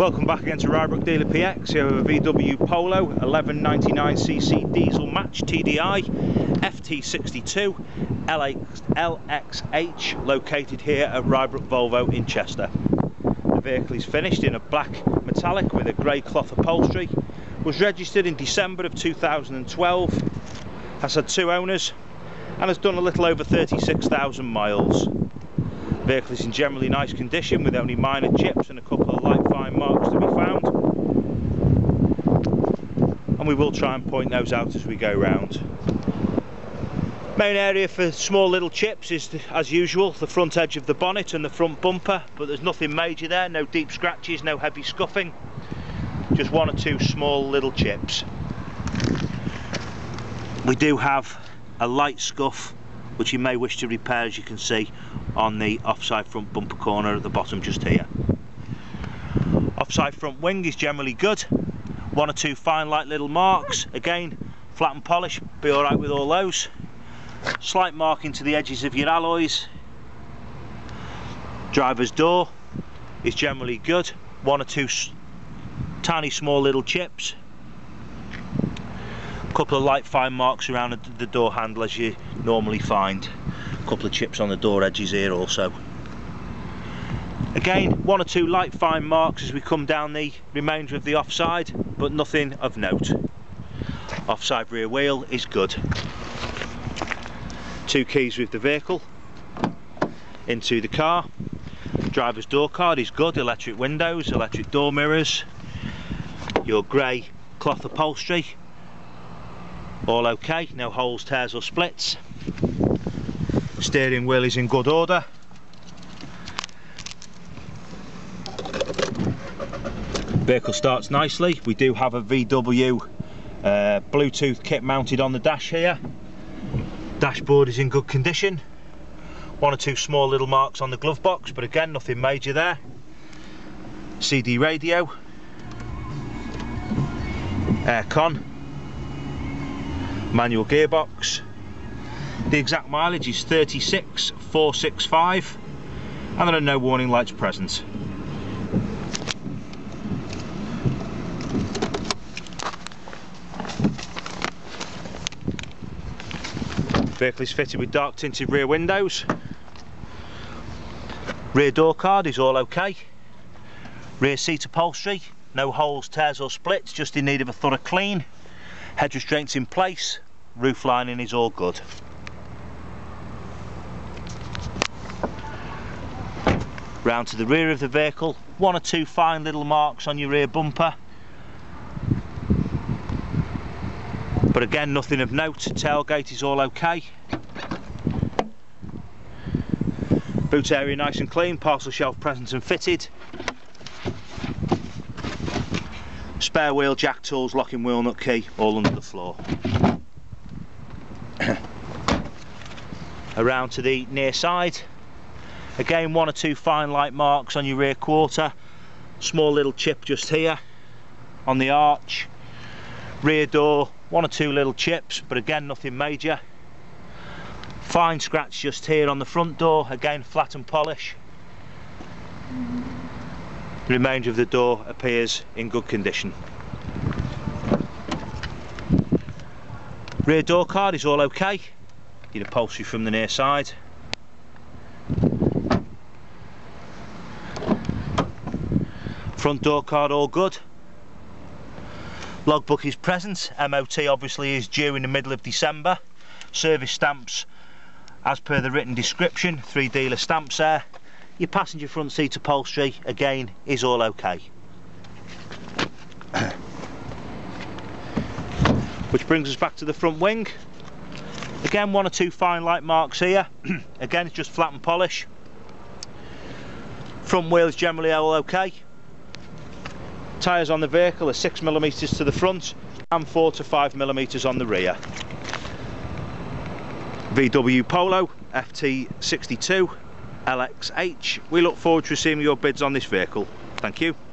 Welcome back again to Rybrook Dealer PX. Here with a VW Polo 1199cc diesel match TDI FT62 LX, LXH located here at Rybrook Volvo in Chester. The vehicle is finished in a black metallic with a grey cloth upholstery. Was registered in December of 2012. Has had two owners and has done a little over 36,000 miles. The vehicle is in generally nice condition with only minor chips and a couple of light marks to be found. And we will try and point those out as we go round. Main area for small little chips is, as usual, the front edge of the bonnet and the front bumper, but there's nothing major there, no deep scratches, no heavy scuffing, just one or two small little chips. We do have a light scuff which you may wish to repair as you can see on the offside front bumper corner at the bottom just here. Offside front wing is generally good. One or two fine light little marks. Again, flat and polish, be alright with all those. Slight marking to the edges of your alloys. Driver's door is generally good. One or two tiny small little chips A couple of light fine marks around the door handle as you normally find a couple of chips on the door edges here also again one or two light fine marks as we come down the remainder of the offside but nothing of note. Offside rear wheel is good. Two keys with the vehicle into the car. Driver's door card is good. Electric windows electric door mirrors your grey cloth upholstery. All okay. No holes tears or splits. Steering wheel is in good order vehicle starts nicely. We do have a VW uh, Bluetooth kit mounted on the dash here. Dashboard is in good condition. One or two small little marks on the glove box but again nothing major there. CD radio. Aircon. Manual gearbox. The exact mileage is 36,465 and there are no warning lights present vehicle is fitted with dark tinted rear windows rear door card is all okay rear seat upholstery no holes tears or splits just in need of a thorough clean Head restraints in place, roof lining is all good. Round to the rear of the vehicle, one or two fine little marks on your rear bumper. But again, nothing of note, tailgate is all okay. Boot area nice and clean, parcel shelf present and fitted. spare wheel, jack tools, locking wheel nut key, all under the floor. Around to the near side. Again, one or two fine light marks on your rear quarter. Small little chip just here on the arch. Rear door, one or two little chips, but again, nothing major. Fine scratch just here on the front door, again, flat and polish. The remainder of the door appears in good condition. Rear door card is all okay. Get upholstery from the near side. Front door card all good. Logbook is present. MOT obviously is due in the middle of December. Service stamps as per the written description. Three dealer stamps there your passenger front seat upholstery again is all okay which brings us back to the front wing again one or two fine light marks here again it's just flat and polish front wheels generally all okay tyres on the vehicle are 6 millimeters to the front and 4 to 5 millimeters on the rear VW Polo FT62 LXH. We look forward to receiving your bids on this vehicle. Thank you.